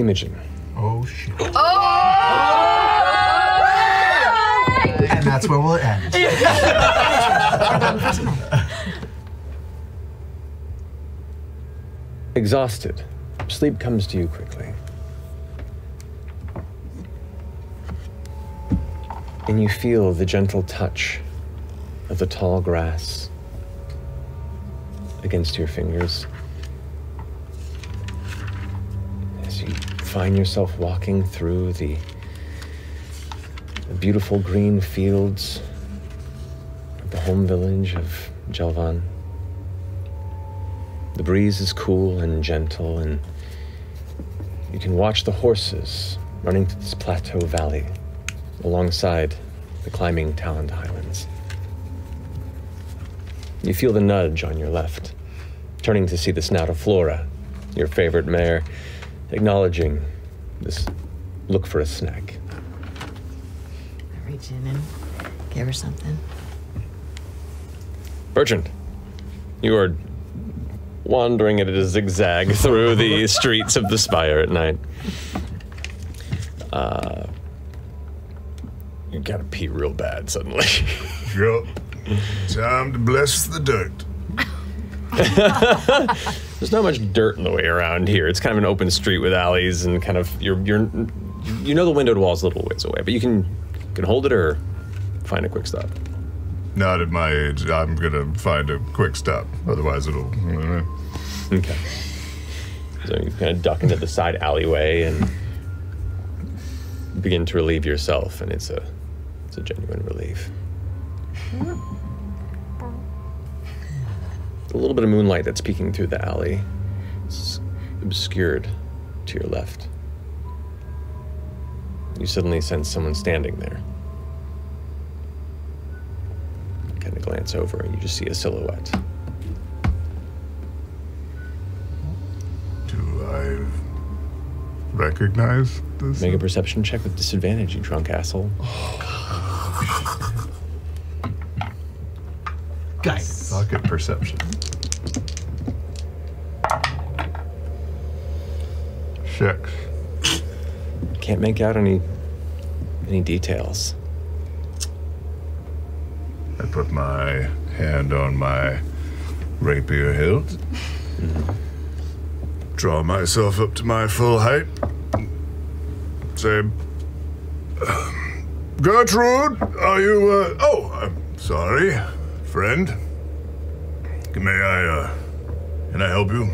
Imogen. Oh shit. Oh! And that's where we'll end. Exhausted, sleep comes to you quickly. And you feel the gentle touch of the tall grass against your fingers. You find yourself walking through the, beautiful green fields of the home village of Jelvan. The breeze is cool and gentle, and you can watch the horses running through this plateau valley alongside the climbing Talent Highlands. You feel the nudge on your left, turning to see the snout of Flora, your favorite mare, acknowledging this look for a snack. I reach in and give her something. Bertrand, you are wandering at a zigzag through the streets of the Spire at night. Uh, you gotta pee real bad suddenly. Yep. Time to bless the dirt. There's not much dirt in the way around here. It's kind of an open street with alleys and kind of you're you're you know the windowed wall's a little ways away, but you can can hold it or find a quick stop. Not at my age. I'm gonna find a quick stop. Otherwise, it'll. Okay. So you kind of duck into the side alleyway and begin to relieve yourself, and it's a it's a genuine relief. A little bit of moonlight that's peeking through the alley. It's obscured to your left. You suddenly sense someone standing there. Kind of glance over, and you just see a silhouette. Do I recognize this? Make a perception check with disadvantage, you drunk asshole. Oh, Guys. Suck at perception. Six. Can't make out any any details. I put my hand on my rapier hilt. Draw myself up to my full height. Say, "Um, Gertrude, are you, uh, oh, I'm sorry, friend. May I, uh, can I help you?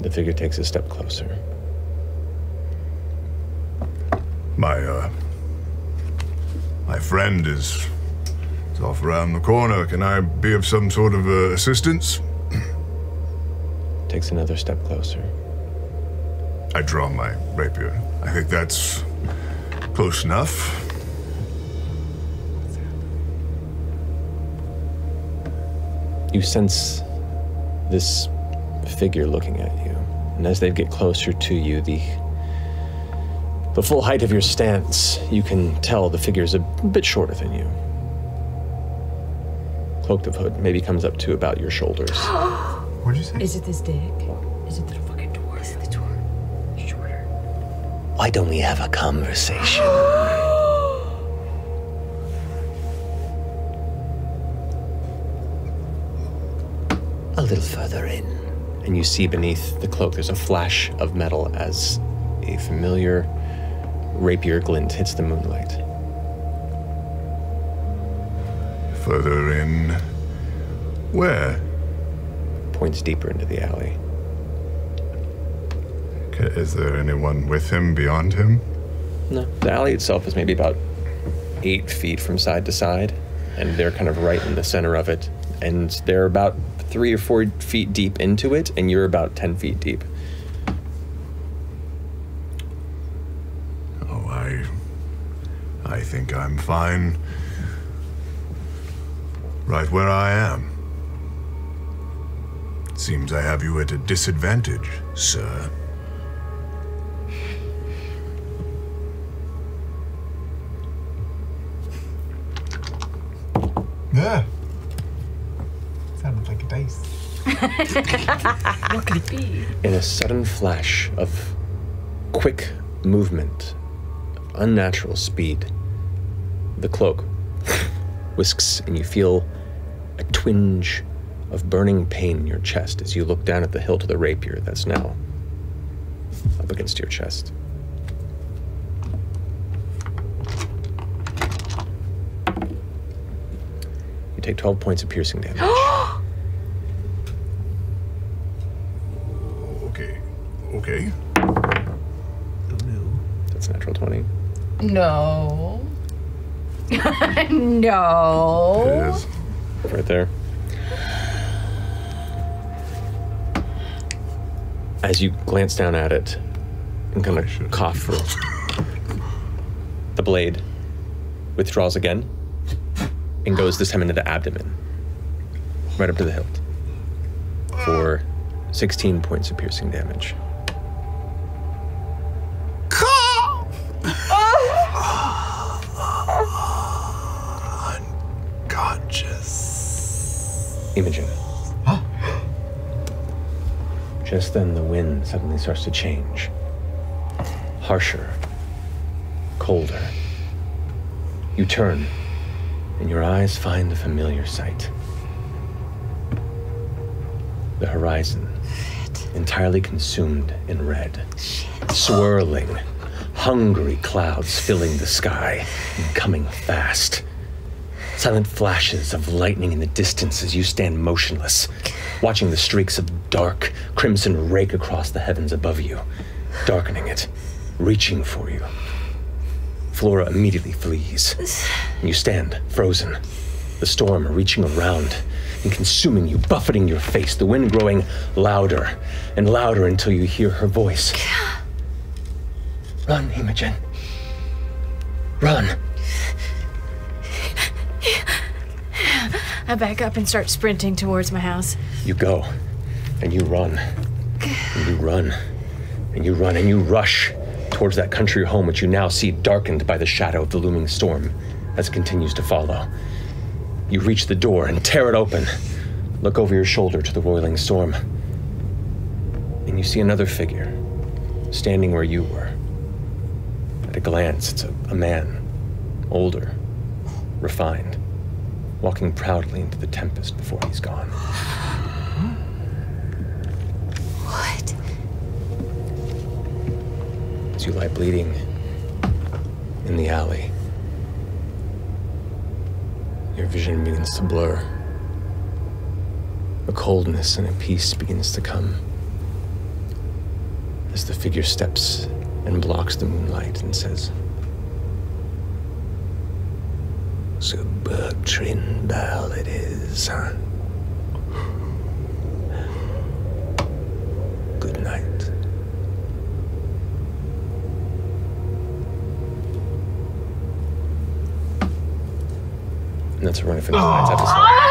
The figure takes a step closer. My, uh, my friend is, is off around the corner. Can I be of some sort of uh, assistance? Takes another step closer. I draw my rapier. I think that's close enough. You sense this figure looking at you, and as they get closer to you, the the full height of your stance, you can tell the figure is a bit shorter than you. Cloaked of hood maybe comes up to about your shoulders. What'd you say? Is it this dick? Is it the fucking door? Is it the door? Shorter. Why don't we have a conversation? little further in. And you see beneath the cloak there's a flash of metal as a familiar rapier glint hits the moonlight. Further in. Where? Points deeper into the alley. Ca- Is there anyone with him beyond him? No. The alley itself is maybe about eight feet from side to side, and they're kind of right in the center of it. And they're about three or four feet deep into it, and you're about 10 feet deep. Oh, I. I think I'm fine. Right where I am. Seems I have you at a disadvantage, sir. Yeah. What could it be? In a sudden flash of quick movement, unnatural speed, the cloak whisks and you feel a twinge of burning pain in your chest as you look down at the hilt of the rapier that's now up against your chest. You take 12 points of piercing damage. Okay. Okay. No. That's natural 20. No. no. It is. Right there. As you glance down at it and kind of cough for the blade withdraws again and goes this time into the abdomen, right up to the hilt, for 16 points of piercing damage. Imogen. Just then, the wind suddenly starts to change. Harsher, colder. You turn, and your eyes find a familiar sight. The horizon, entirely consumed in red. Swirling, hungry clouds filling the sky and coming fast. Silent flashes of lightning in the distance as you stand motionless, watching the streaks of dark crimson rake across the heavens above you, darkening it, reaching for you. Flora immediately flees. And you stand frozen, the storm reaching around and consuming you, buffeting your face, the wind growing louder and louder until you hear her voice. Run, Imogen. Run. I back up and start sprinting towards my house. You go, and you run, and you run, and you run, and you rush towards that country home which you now see darkened by the shadow of the looming storm as it continues to follow. You reach the door and tear it open, look over your shoulder to the roiling storm, and you see another figure standing where you were. At a glance, it's a, a man, older, refined walking proudly into the tempest before he's gone. What? As you lie bleeding in the alley, your vision begins to blur. A coldness and a peace begins to come as the figure steps and blocks the moonlight and says, So Bertrand Bell it is, huh? Good night. And that's a run for tonight's episode.